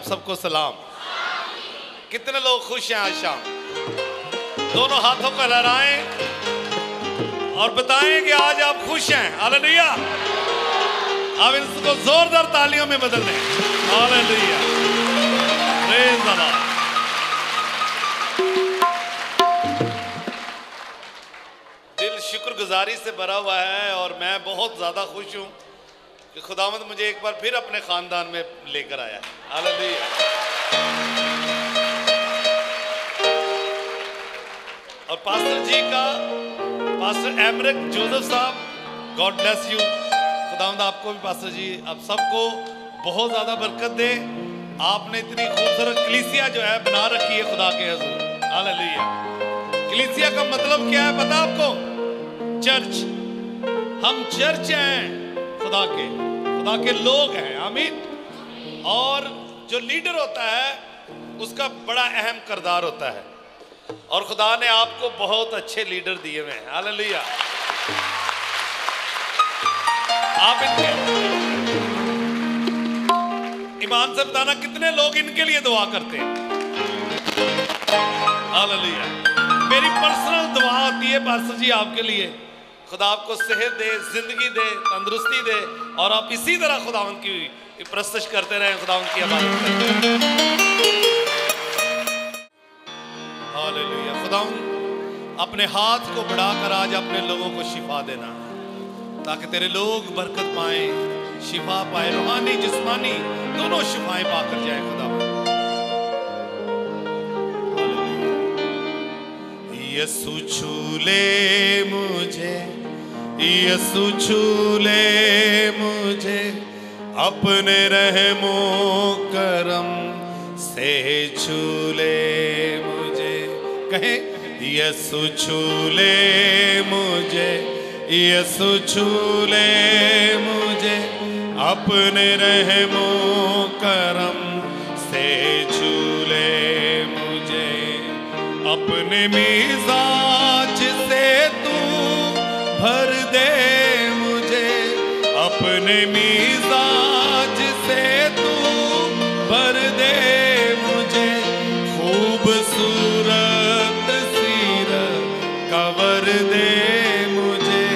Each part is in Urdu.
آپ سب کو سلام۔ کتنے لوگ خوش ہیں آج شام۔ دونوں ہاتھوں کو لہرائیں اور بتائیں کہ آج آپ خوش ہیں۔ ہاللویہ آپ ان کو زوردار تالیوں میں بدل دیں۔ ہاللویہ دل شکر گزاری سے بھرا ہوا ہے اور میں بہت زیادہ خوش ہوں۔ کہ خداوند مجھے ایک بار پھر اپنے خاندان میں لے کر آیا ہے۔ اور پاسٹر جی کا، پاسٹر ایمرک جوزف صاحب، گاڈ بلیس یو۔ خداوند آپ کو بھی پاسٹر جی آپ سب کو بہت زیادہ برکت دے۔ آپ نے اتنی خوبصورت کلیسیا جو ہے بنا رکھی ہے خدا کے حضور۔ حضوریا کلیسیا کا مطلب کیا ہے پتا آپ کو؟ چرچ۔ ہم چرچ ہیں۔ خدا کے خدا کے لوگ ہیں، آمین۔ اور جو لیڈر ہوتا ہے، اس کا بڑا اہم کردار ہوتا ہے۔ اور خدا نے آپ کو بہت اچھے لیڈر دیے ہوئے ہیں۔ ہاللویہ آپ ان کے ایمان سے بتانا، کتنے لوگ ان کے لیے دعا کرتے ہیں؟ میری پرسنل دعا ہوتی ہے پاسٹر جی آپ کے لیے۔ خدا آپ کو صحت دے، زندگی دے، تندرستی دے اور آپ اسی طرح خدا ان کی پرستش کرتے رہیں، خدا ان کی عبادت کرتے رہیں۔ خدا اپنے ہاتھ کو بڑھا کر آج اپنے لوگوں کو شفا دینا۔ تاکہ تیرے لوگ برکت پائیں، شفا پائیں، روحانی، جسمانی، دونوں شفائیں پا کر جائیں خدا۔ یسو چھو لے مجھے۔ یسو چھو لے مجھے اپنے رحم و کرم سے چھو لے مجھے۔ کہیں؟ یسو چھو لے مجھے، یسو چھو لے مجھے اپنے رحم و کرم سے چھو لے مجھے۔ اپنے میزان اپنے میزاج سے تو بھر دے مجھے خوبصورت سیرت کور دے مجھے،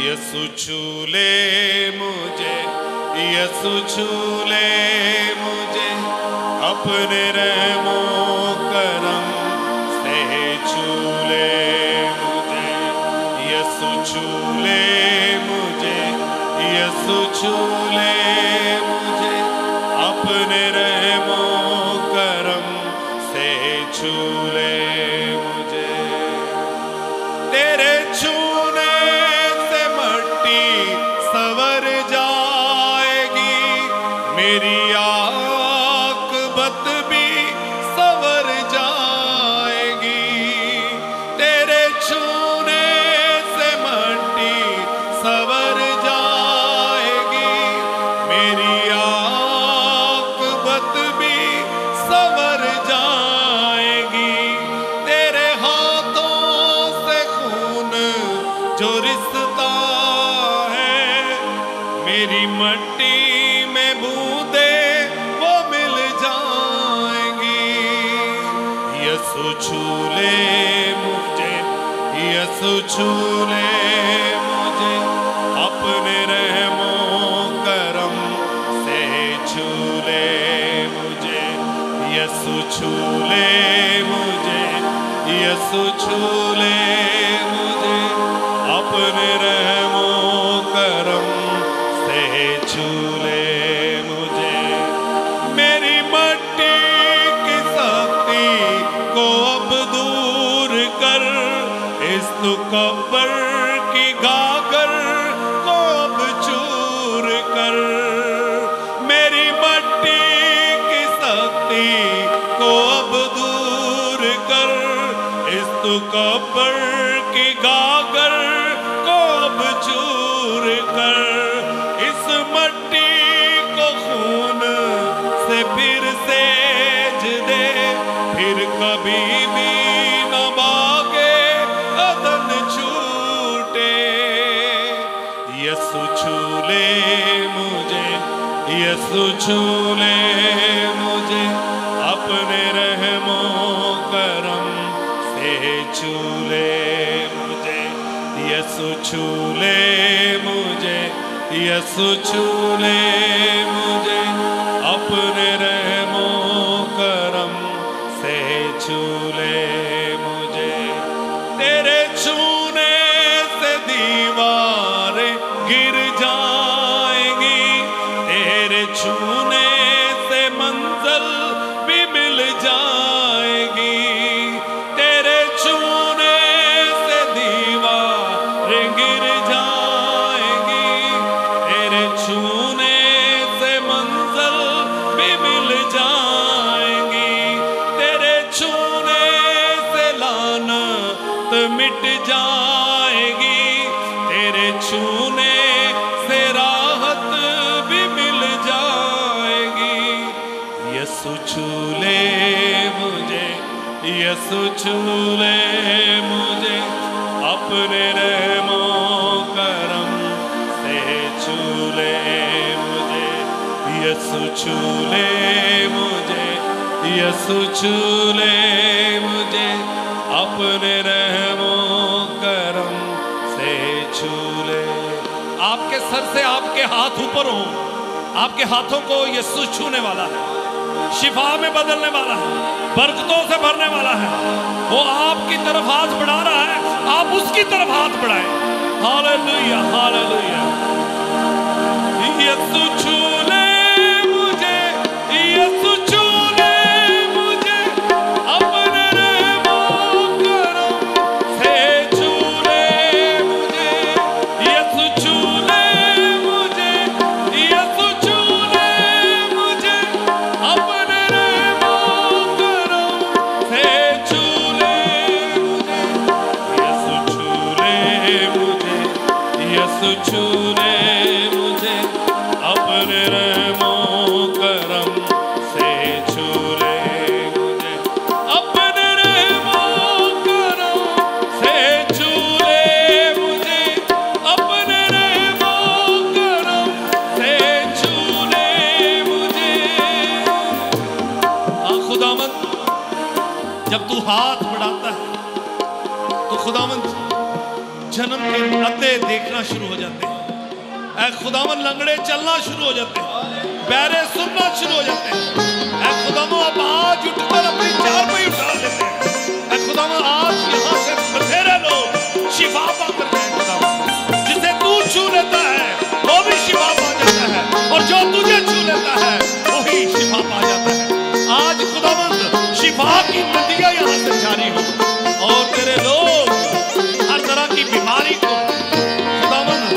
یسو چھو لے مجھے، یسو چھولے مجھے، اپنے رہ suçule بس چھو لے مجھے اپنے رحم و کرم سے چھولے مجھے یسو چھو لے مجھے یسو چھو پھر سیج دے پھر کبھی بھی نہ ادن چھوٹے۔ یسو چھولے مجھے، یسو چھولے مجھے، اپنے رحم و کرم سے چھولے مجھے۔ یسو چھولے مجھے، یسو چھولے یس چھو لے مجھے اپنے رحم و کرم سے چھو لے مجھے یسو چھو مجھے یسو چھو لے مجھے اپنے رحم و کرم سے چھو لے آپ کے سر سے آپ کے ہاتھ اوپر ہوں آپ کے ہاتھوں کو یسو چھونے والا ہے شفا میں بدلنے والا ہے، برکتوں سے بھرنے والا ہے۔ وہ آپ کی طرف ہاتھ بڑھا رہا ہے، آپ اس کی طرف ہاتھ بڑھائیں۔ ہالے لوہیا ہالے لوہیا جب تو ہاتھ بڑھاتا ہے، تو خداون جنم کے عطے دیکھنا شروع ہو جاتے ہیں۔ اے خداون لنگڑے چلنا شروع ہو جاتے ہیں، پیرے سننا شروع ہو جاتے ہیں۔ اے خداون آپ آج اٹھ کر اپنی چار پہ اٹھا لیتے ہیں۔ اے خداون آج یہاں سے شفاق کی ندیاں یہاں سے جاری ہو اور تیرے لوگ ہر طرح کی بیماری کو ان کے بدلوں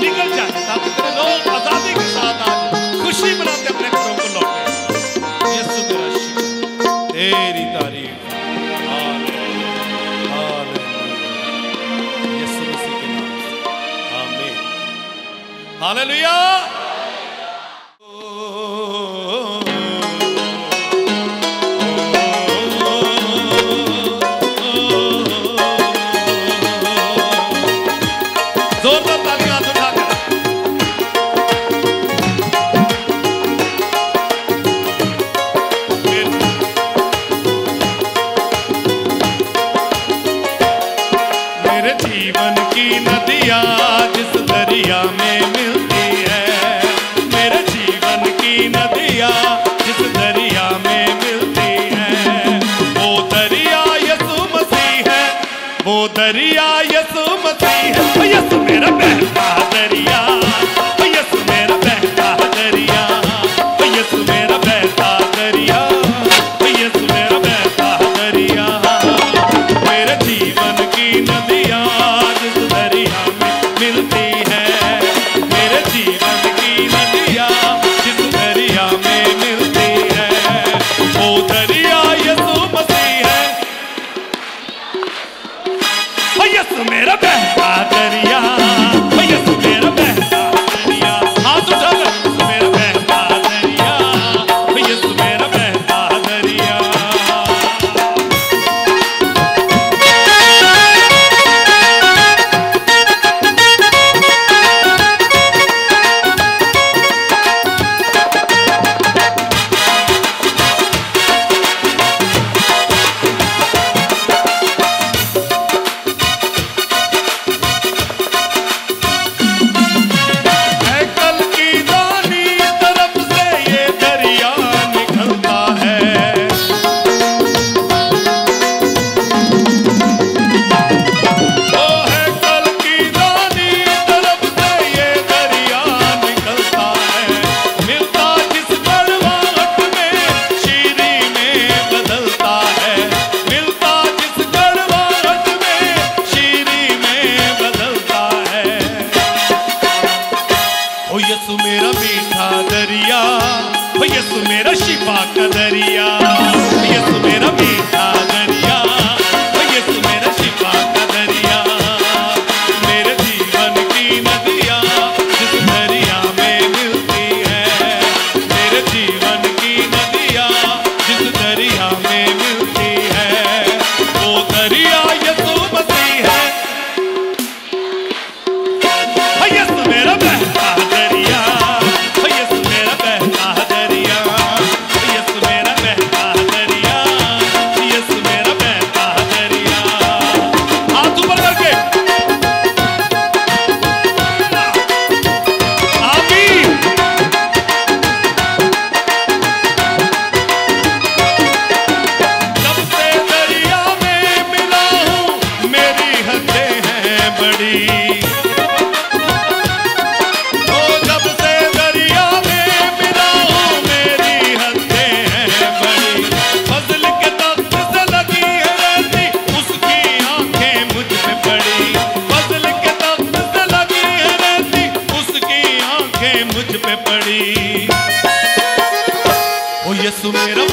نکل جائے تاکہ تیرے لوگ آزادی کے ساتھ آج خوشی مناتے اپنے گھروں کو لوٹے یسو تیرا شکر۔ تیری Hallelujah!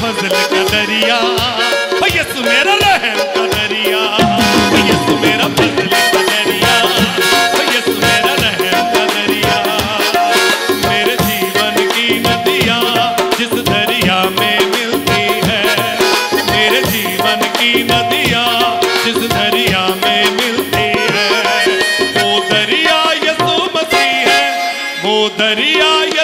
فضل کا دریا۔ یسو میرا رحم کا دریا۔ یسو میرا فضل کا دریا۔ یسو میرا رحم کا دریا۔ میرے جیون کی ندیاں جس دریا میں ملتی ہے۔ میرے جیون کی ندیاں جس دریا میں ملتی ہے۔ وہ دریا یسو مسیح ہے۔ وہ دریا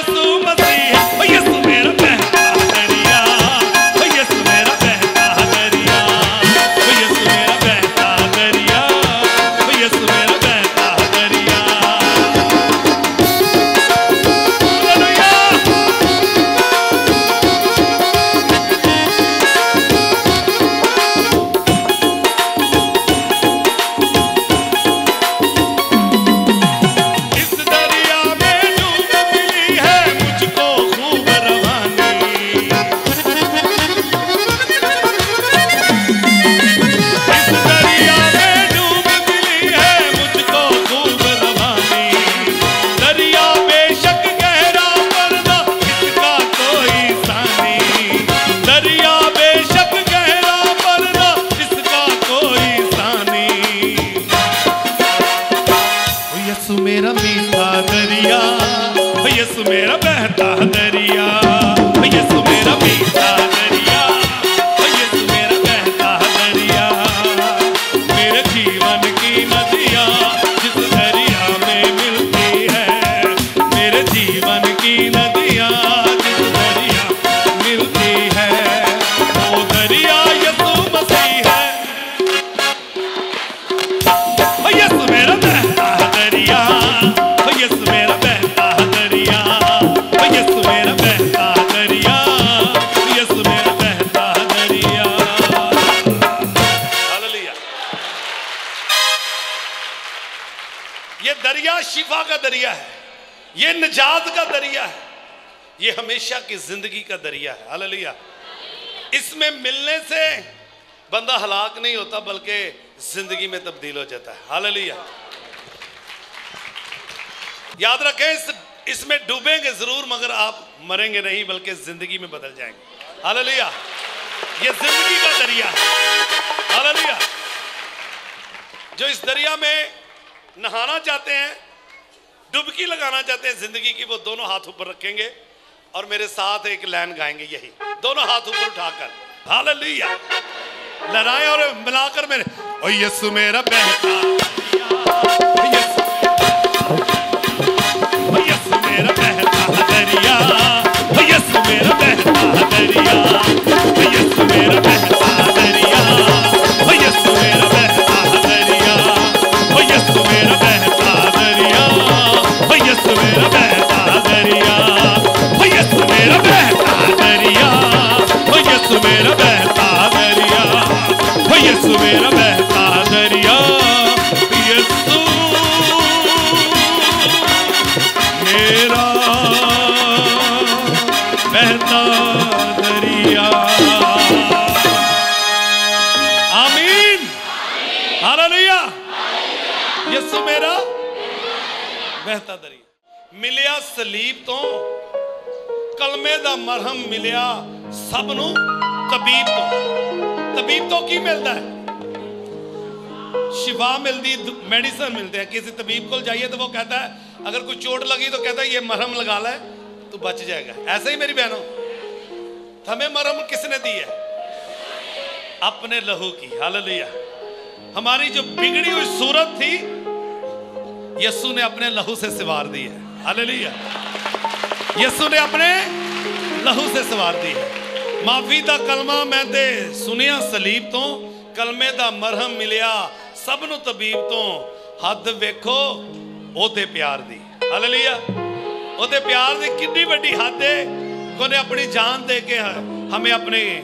یہ نجات کا دریا ہے۔ یہ ہمیشہ کی زندگی کا دریا ہے۔ حلالیہ اس میں ملنے سے بندہ ہلاک نہیں ہوتا، بلکہ زندگی میں تبدیل ہو جاتا ہے۔ حلالیہ یاد رکھیں، اس میں ڈوبیں گے ضرور، مگر آپ مریں گے نہیں، بلکہ زندگی میں بدل جائیں گے۔ حلالیہ یہ زندگی کا دریا ہے۔ حلالیہ جو اس دریا میں نہانا چاہتے ہیں ڈبکی لگانا چاہتے ہیں زندگی کی، وہ دونوں ہاتھ اوپر رکھیں گے اور میرے ساتھ ایک لین گائیں گے، یہی۔ دونوں ہاتھ اوپر اٹھا کر۔ حاللیہ لڑائیں اور ملا کر میرے۔ اور یسو میرا بہتا یسو۔ میرا بہتا دریا یسو میرا بہتا دریا یسو میرا میرا بہتا دریا۔ یسو میرا بہتا دریا۔ یسو میرا بہتا دریا۔ آمین۔ ہاللویا یسو میرا بہتا دریا۔ ملیا سلیب تو، کلمے ਦਾ مرہم ملیا سب نو۔ طبیب تو طبیب تو کی ملتا ہے؟ شفا ملتی میڈیسن ملتے ہیں۔ کسی طبیب کو جائیے تو وہ کہتا ہے، اگر کوئی چوٹ لگی تو کہتا ہے، یہ مرہم لگا لے، تو بچ جائے گا۔ ایسے ہی میری بہنوں، ہمیں مرہم کس نے دی ہے؟ اپنے لہو کی۔ حاللیہ ہماری جو بگڑی ہوئی صورت تھی، یسو نے اپنے لہو سے سوار دی ہے۔ حاللیہ یسو نے اپنے لہو سے سوار دی ہے۔ ਮਾਫੀ ਦਾ ਕਲਮਾ ਮੈਂ ਤੇ ਸੁਨਿਆ ਸਲੀਬ ਤੋਂ ਕਲਮੇ ਦਾ ਮਰਹਮ ਮਿਲਿਆ ਸਭ ਨੂੰ ਤਬੀਬ ਤੋਂ। ਹੱਦ ਵੇਖੋ, ਉਹਦੇ ਪਿਆਰ ਦੀ। ਹਾਲੇਲੂਇਆ ਉਹਦੇ ਪਿਆਰ ਦੀ ਕਿੰਨੀ ਵੱਡੀ ਹੱਦ ਹੈ ਕੋਨੇ ਆਪਣੀ ਜਾਨ ਦੇ ਕੇ ਹਮੇ ਆਪਣੇ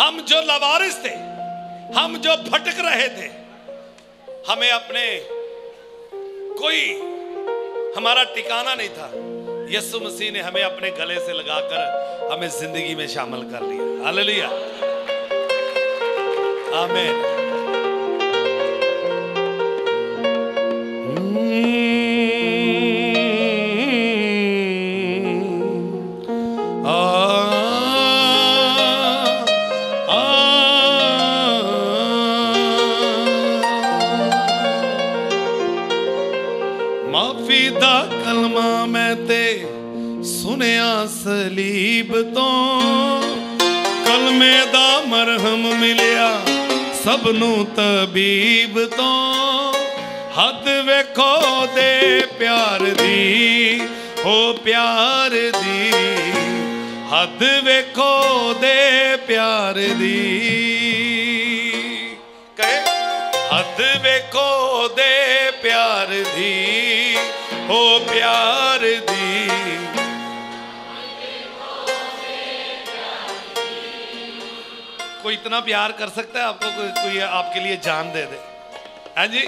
ਹਮ ਜੋ ਲਵਾਰਿਸ ਤੇ, ਹਮ ਜੋ ਫਟਕ ਰਹੇ ਤੇ, ਹਮੇ ਆਪਣੇ ਕੋਈ ਹਮਾਰਾ ਟਿਕਾਣਾ ਨਹੀਂ ਥਾ। یسو مسیح نے ہمیں اپنے گلے سے لگا کر ہمیں زندگی میں شامل کر لیا۔ لیا آمین۔ ਸਲੀਬ ਕਲਮੇ ਦਾ ਮਰਹਮ ਮਿਲਿਆ ਸਭ ਨੂੰ ਤਬੀਬ ਤੋਂ। ਹੱਦ ਵੇਖੋ ਦੇ ਪਿਆਰ ਦੀ, ਹੋ ਪਿਆਰ ਦੀ। ਹੱਦ ਵੇਖੋ ਦੇ ਪਿਆਰ ਦੀ। ਕਹੇ, ਹੱਦ ਵੇਖੋ ਦੇ ਪਿਆਰ ਦੀ, ਹੋ ਪਿਆਰ ਦੀ। اتنا پیار کر سکتا ہے، آپ کو کوئی آپ کے لیے جان دے دے۔ ہاں جی؟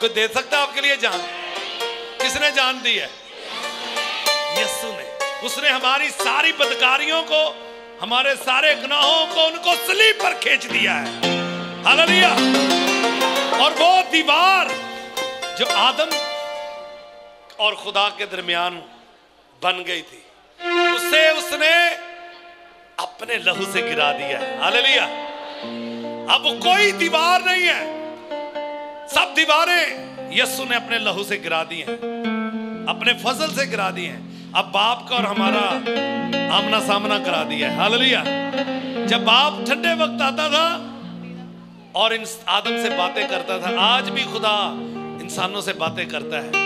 کوئی دے سکتا ہے آپ کے لیے جان؟ کس نے جان دی ہے؟ یسو نے۔ اس نے ہماری ساری بدکاریوں کو، ہمارے سارے گناہوں کو، ان کو سلیپ پر کھینچ دیا ہے۔ حالیہ اور وہ دیوار جو آدم اور خدا کے درمیان بن گئی تھی، اسے اس نے اپنے لہو سے گرا دیا ہے۔ اب کوئی دیوار نہیں ہے۔ سب دیواریں یسو نے اپنے لہو سے گرا دی ہیں۔ اپنے فضل سے گرا دی ہیں۔ اب باپ کا اور ہمارا آمنا سامنا کرا دیا ہے حالیہ جب باپ ٹھنڈے وقت آتا تھا اور آدم سے باتیں کرتا تھا، آج بھی خدا انسانوں سے باتیں کرتا ہے۔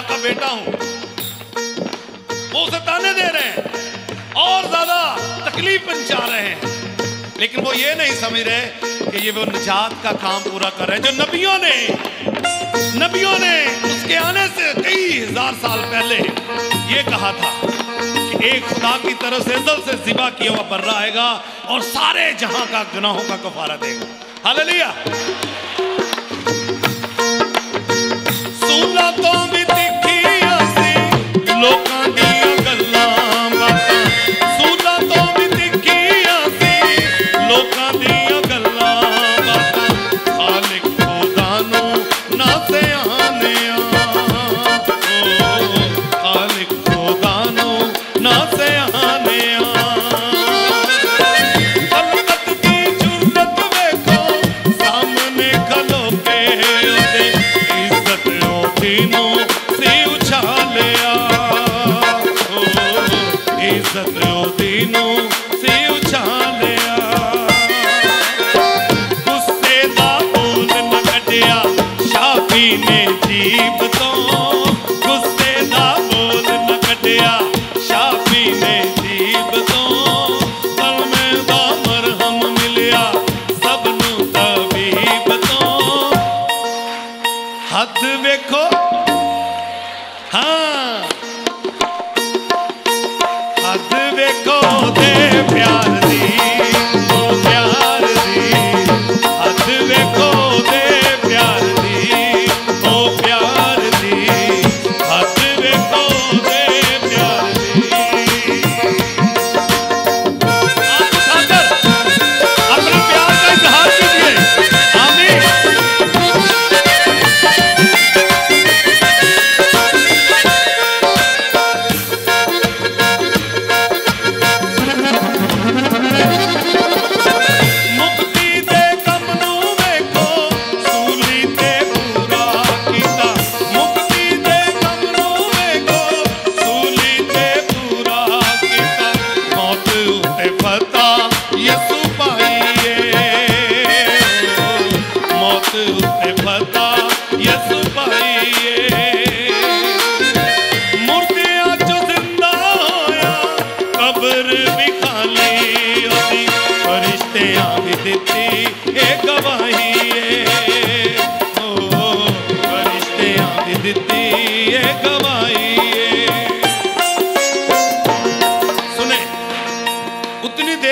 کا بیٹا ہوں۔ وہ اسے تانے دے رہے ہیں اور زیادہ تکلیف پہنچا رہے ہیں۔ لیکن وہ یہ نہیں سمجھ رہے کہ یہ وہ نجات کا کام پورا کر رہے ہیں۔ جو نبیوں نے نبیوں نے اس کے آنے سے کئی ہزار سال پہلے یہ کہا تھا کہ ایک خدا کی طرف سے دل سے ذبح کیا ہوا بر آئے گا اور سارے جہاں کا گناہوں کا کفارہ دے گا۔ حالیہ سونا تو بھی look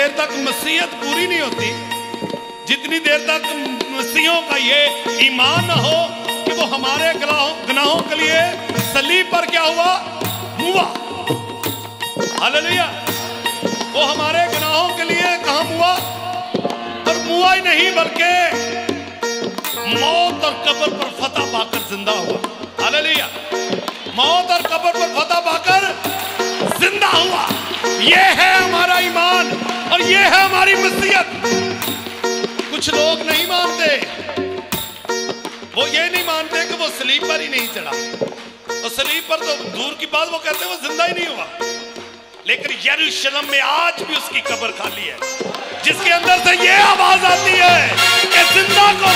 دیر تک مسیحت پوری نہیں ہوتی، جتنی دیر تک مسیحوں کا یہ ایمان نہ ہو کہ وہ ہمارے گناہوں کے لیے صلیب پر کیا ہوا؟ ہوا۔ حلیہ وہ ہمارے گناہوں کے لیے کہاں ہوا؟ اور ہوا ہی نہیں، بلکہ موت اور قبر پر فتح پا کر زندہ ہوا۔ حلیہ موت اور قبر پر فتح پا کر زندہ ہوا۔ یہ ہے ہمارا ایمان۔ اور یہ ہے ہماری مسیحت کچھ لوگ نہیں مانتے۔ وہ یہ نہیں مانتے کہ وہ سلیپ پر ہی نہیں چڑھا۔ اور سلیپ پر تو دور کی بات وہ کہتے ہیں، وہ زندہ ہی نہیں ہوا۔ لیکن یروشلم میں آج بھی اس کی قبر خالی ہے۔ جس کے اندر سے یہ آواز آتی ہے کہ زندہ کو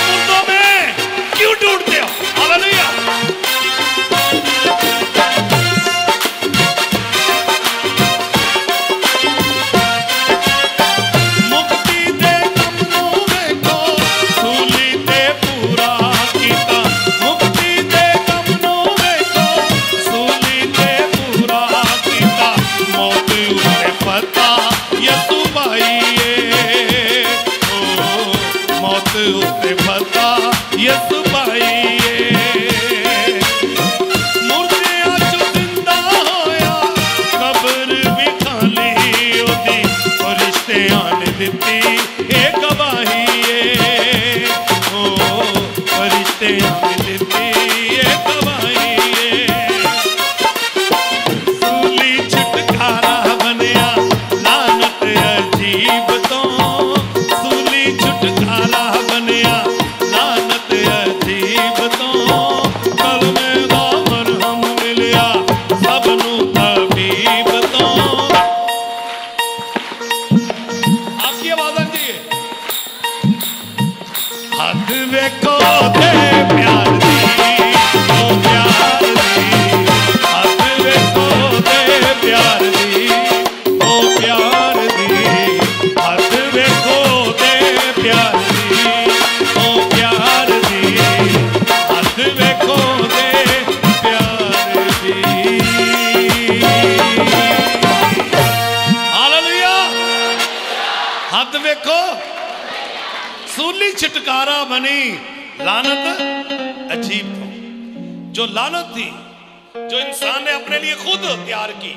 جو انسان نے اپنے لیے خود تیار کی،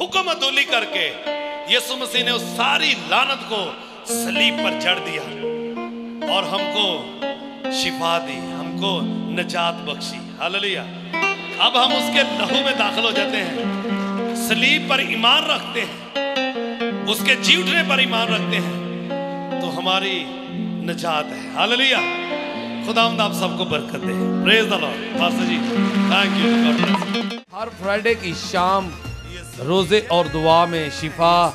حکم عدولی کر کے یسو مسیح نے اس ساری لانت کو سلیب پر چڑھ دیا اور ہم کو شفا دی، ہم کو نجات بخشی۔ حالیہ اب ہم اس کے لہو میں داخل ہو جاتے ہیں، سلیب پر ایمان رکھتے ہیں، اس کے جی اٹھنے پر ایمان رکھتے ہیں۔ تو ہماری نجات ہے۔ حالیہ خدا آپ سب کو برکت دے۔ پریز پاسا جی تھینک یو ہر فرائیڈے کی شام روزے اور دعا میں شفا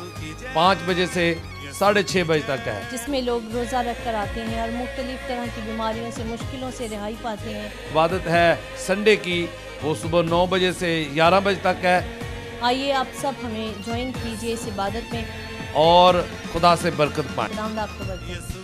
پانچ بجے سے ساڑھے چھ بجے تک ہے۔ جس میں لوگ روزہ رکھ کر آتے ہیں اور مختلف طرح کی بیماریوں سے مشکلوں سے رہائی پاتے ہیں۔ عبادت ہے سنڈے کی وہ صبح نو بجے سے گیارہ بجے تک ہے۔ آئیے آپ سب ہمیں جوائن کیجیے اس عبادت میں۔ اور خدا سے برکت پائیں۔ خدا آپ کو برکت